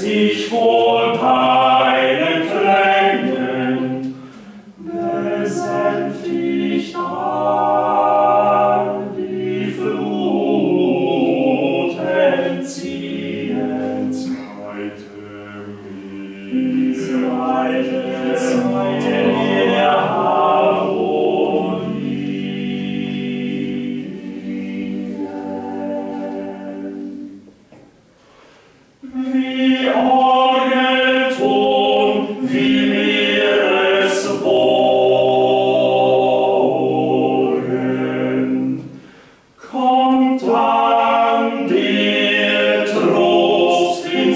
ins